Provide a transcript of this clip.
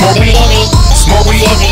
Smoke weed.